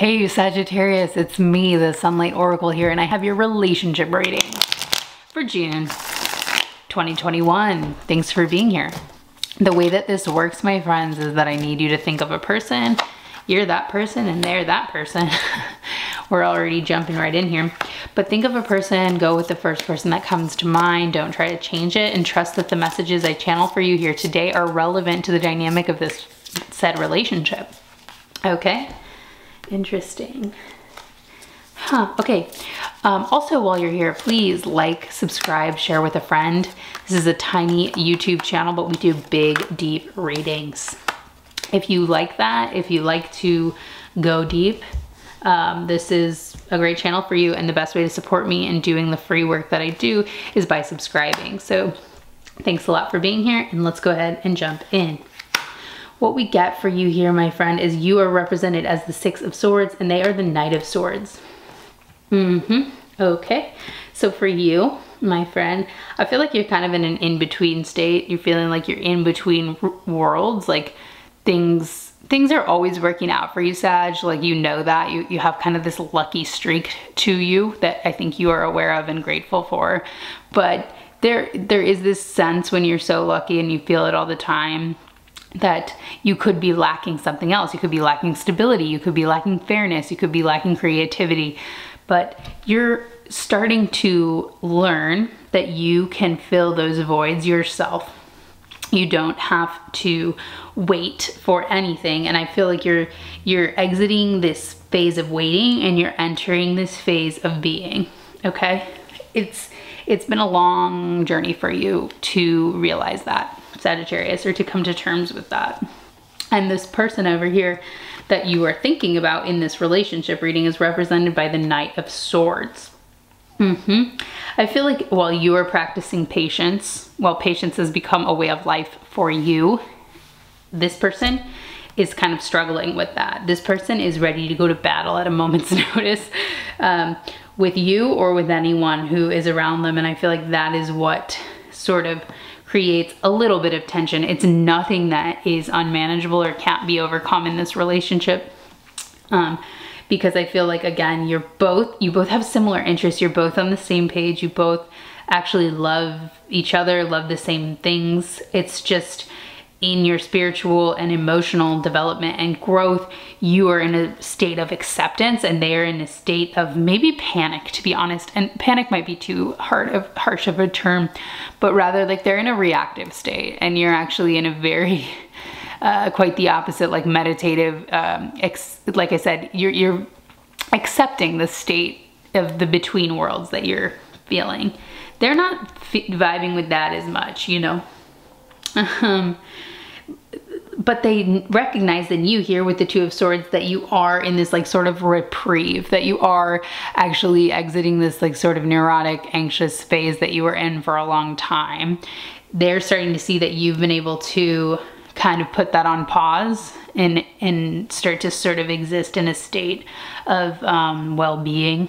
Hey Sagittarius, it's me, the Sunlight Oracle here, and I have your relationship reading for June 2021. Thanks for being here. The way that this works, my friends, is that I need you to think of a person. You're that person and they're that person. We're already jumping right in here. But think of a person, go with the first person that comes to mind. Don't try to change it and trust that the messages I channel for you here today are relevant to the dynamic of this said relationship. Okay? Interesting. Huh, okay. Um, also, while you're here, please like, subscribe, share with a friend. This is a tiny YouTube channel, but we do big, deep readings. If you like that, if you like to go deep, um, this is a great channel for you. And the best way to support me in doing the free work that I do is by subscribing. So thanks a lot for being here and let's go ahead and jump in. What we get for you here, my friend, is you are represented as the Six of Swords and they are the Knight of Swords. Mm-hmm. Okay. So for you, my friend, I feel like you're kind of in an in-between state. You're feeling like you're in between worlds, like things things are always working out for you, Sag. Like you know that. You you have kind of this lucky streak to you that I think you are aware of and grateful for. But there there is this sense when you're so lucky and you feel it all the time that you could be lacking something else. You could be lacking stability, you could be lacking fairness, you could be lacking creativity, but you're starting to learn that you can fill those voids yourself. You don't have to wait for anything and I feel like you're you're exiting this phase of waiting and you're entering this phase of being. Okay? It's it's been a long journey for you to realize that. Sagittarius or to come to terms with that. And this person over here that you are thinking about in this relationship reading is represented by the Knight of Swords. Mm-hmm. I feel like while you are practicing patience, while patience has become a way of life for you, this person is kind of struggling with that. This person is ready to go to battle at a moment's notice um, with you or with anyone who is around them. And I feel like that is what sort of creates a little bit of tension. It's nothing that is unmanageable or can't be overcome in this relationship. Um, because I feel like again, you're both, you both have similar interests. You're both on the same page. You both actually love each other, love the same things. It's just, in your spiritual and emotional development and growth, you are in a state of acceptance and they are in a state of maybe panic, to be honest. And panic might be too hard of harsh of a term, but rather like they're in a reactive state and you're actually in a very uh, quite the opposite, like meditative. Um, like I said, you're you're accepting the state of the between worlds that you're feeling. They're not vibing with that as much, you know. Um, but they recognize in you here with the two of swords that you are in this like sort of reprieve that you are actually exiting this like sort of neurotic anxious phase that you were in for a long time. They're starting to see that you've been able to kind of put that on pause and and start to sort of exist in a state of um, well-being.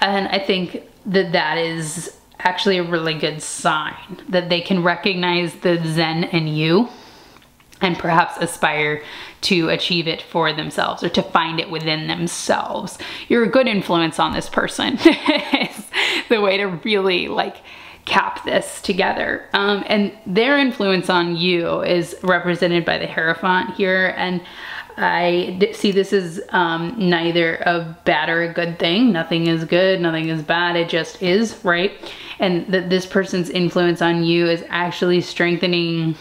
And i think that that is actually a really good sign that they can recognize the zen in you and perhaps aspire to achieve it for themselves or to find it within themselves. You're a good influence on this person is the way to really like cap this together. Um, and their influence on you is represented by the Hierophant here. And I see this is um, neither a bad or a good thing. Nothing is good, nothing is bad, it just is, right? And that this person's influence on you is actually strengthening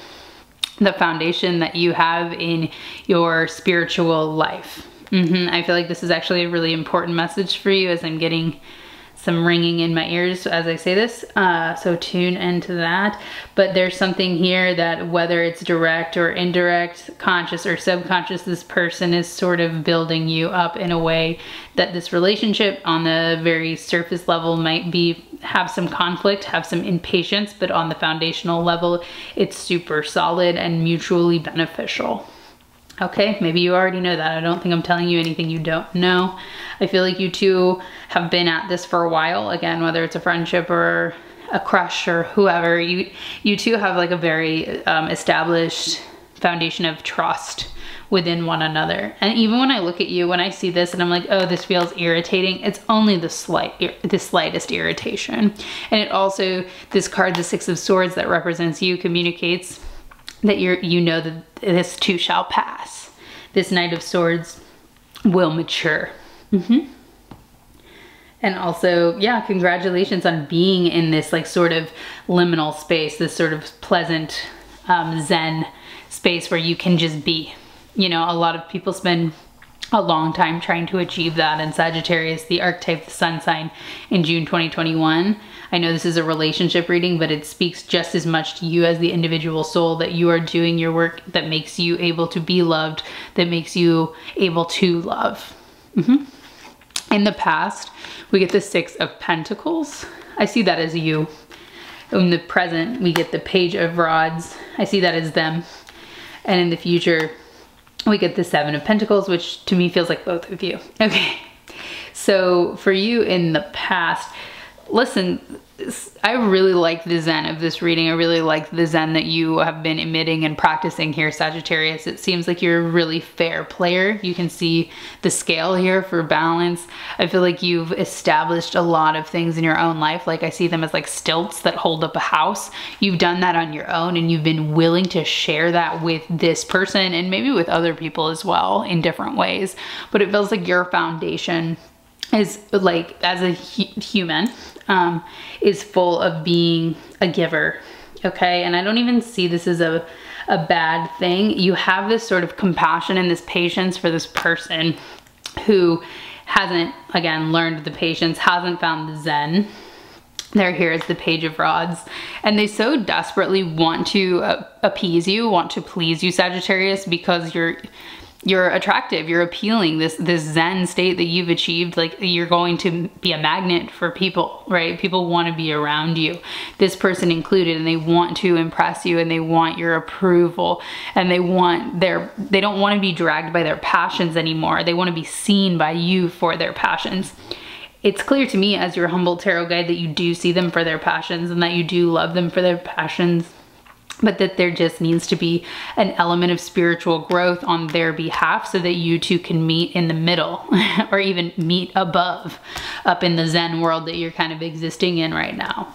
the foundation that you have in your spiritual life. Mm -hmm. I feel like this is actually a really important message for you as I'm getting some ringing in my ears as I say this, uh, so tune into that. But there's something here that whether it's direct or indirect, conscious or subconscious, this person is sort of building you up in a way that this relationship on the very surface level might be have some conflict, have some impatience, but on the foundational level, it's super solid and mutually beneficial. Okay, maybe you already know that. I don't think I'm telling you anything you don't know. I feel like you two have been at this for a while. Again, whether it's a friendship or a crush or whoever, you, you two have like a very um, established foundation of trust within one another. And even when I look at you, when I see this and I'm like, oh, this feels irritating, it's only the slight, the slightest irritation. And it also, this card, the Six of Swords that represents you, communicates that you're, you know that this too shall pass. This Knight of Swords will mature. Mm -hmm. And also, yeah, congratulations on being in this like sort of liminal space, this sort of pleasant um, Zen space where you can just be. You know, a lot of people spend a long time trying to achieve that in Sagittarius, the archetype, the sun sign in June 2021. I know this is a relationship reading, but it speaks just as much to you as the individual soul that you are doing your work that makes you able to be loved, that makes you able to love. Mm -hmm. In the past, we get the Six of Pentacles. I see that as you. In the present, we get the Page of Rods. I see that as them. And in the future, we get the Seven of Pentacles, which to me feels like both of you. Okay, so for you in the past, listen, I really like the Zen of this reading. I really like the Zen that you have been emitting and practicing here, Sagittarius. It seems like you're a really fair player. You can see the scale here for balance. I feel like you've established a lot of things in your own life. Like I see them as like stilts that hold up a house. You've done that on your own and you've been willing to share that with this person and maybe with other people as well in different ways. But it feels like your foundation is like as a human um, is full of being a giver okay? And i don't even see this as a a bad thing. You have this sort of compassion and this patience for this person who hasn't again learned the patience hasn't found the zen. They're here as the page of rods. And they so desperately want to uh, appease you want to please you sagittarius because you're you're attractive, you're appealing, this this zen state that you've achieved, like you're going to be a magnet for people, right? People want to be around you, this person included, and they want to impress you and they want your approval and they want their, they don't want to be dragged by their passions anymore. They want to be seen by you for their passions. It's clear to me as your humble tarot guide that you do see them for their passions and that you do love them for their passions but that there just needs to be an element of spiritual growth on their behalf so that you two can meet in the middle or even meet above up in the Zen world that you're kind of existing in right now.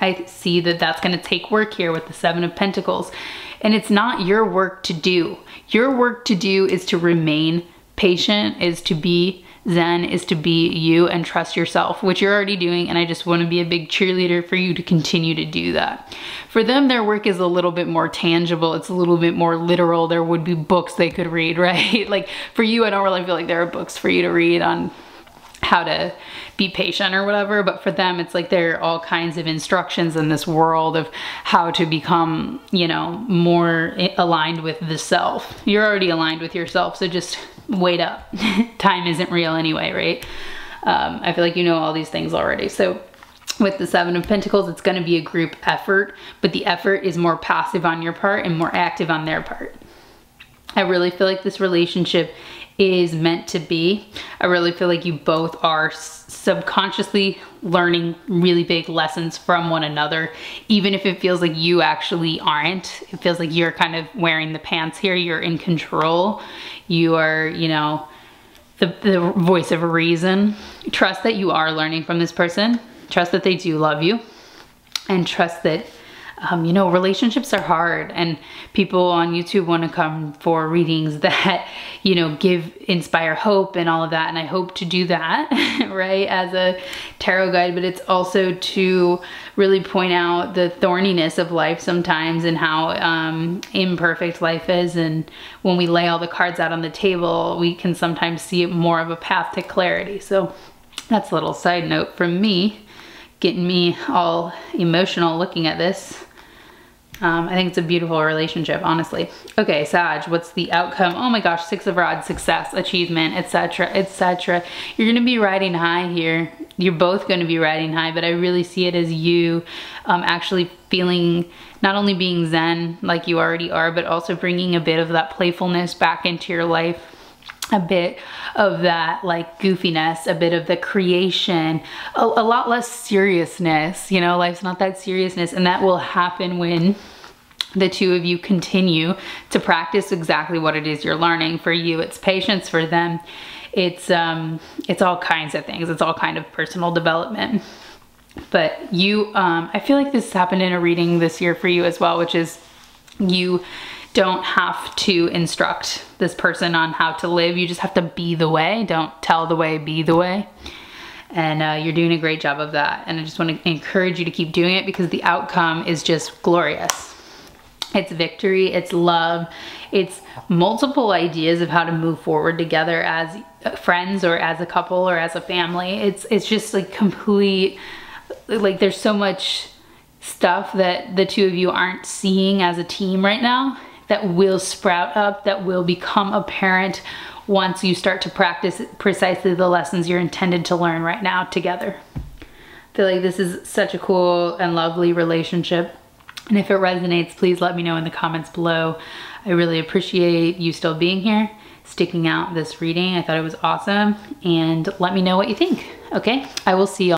I see that that's going to take work here with the Seven of Pentacles. And it's not your work to do. Your work to do is to remain patient, is to be Zen is to be you and trust yourself, which you're already doing. And I just want to be a big cheerleader for you to continue to do that. For them, their work is a little bit more tangible. It's a little bit more literal. There would be books they could read, right? like for you, I don't really feel like there are books for you to read on how to be patient or whatever but for them it's like there are all kinds of instructions in this world of how to become you know more aligned with the self you're already aligned with yourself so just wait up. Time isn't real anyway, right? Um, I feel like you know all these things already. So with the Seven of Pentacles, it's going to be a group effort, but the effort is more passive on your part and more active on their part. I really feel like this relationship is meant to be. I really feel like you both are subconsciously learning really big lessons from one another, even if it feels like you actually aren't. It feels like you're kind of wearing the pants here, you're in control you are, you know, the, the voice of reason. Trust that you are learning from this person. Trust that they do love you. And trust that um, you know, relationships are hard and people on YouTube want to come for readings that, you know, give, inspire hope and all of that. And I hope to do that, right, as a tarot guide, but it's also to really point out the thorniness of life sometimes and how um, imperfect life is. And when we lay all the cards out on the table, we can sometimes see it more of a path to clarity. So that's a little side note from me getting me all emotional looking at this. Um, I think it's a beautiful relationship, honestly. Okay, Sag, what's the outcome? Oh my gosh, six of rods, success, achievement, etc., etc. You're gonna be riding high here. You're both gonna be riding high, but I really see it as you um, actually feeling, not only being zen like you already are, but also bringing a bit of that playfulness back into your life a bit of that like goofiness, a bit of the creation, a, a, lot less seriousness, you know, life's not that seriousness and that will happen when the two of you continue to practice exactly what it is you're learning. For you, it's patience. For them, it's um, it's all kinds of things. It's all kind of personal development. But you, um, I feel like this happened in a reading this year for you as well, which is you don't have to instruct this person on how to live. You just have to be the way. Don't tell the way, be the way. And uh, you're doing a great job of that. And I just want to encourage you to keep doing it because the outcome is just glorious. It's victory, it's love, it's multiple ideas of how to move forward together as friends or as a couple or as a family. It's it's just like complete like there's so much stuff that the two of you aren't seeing as a team right now that will sprout up, that will become apparent once you start to practice precisely the lessons you're intended to learn right now together. I feel like this is such a cool and lovely relationship. And if it resonates, please let me know in the comments below. I really appreciate you still being here, sticking out this reading. I thought it was awesome. And let me know what you think, okay? I will see y'all.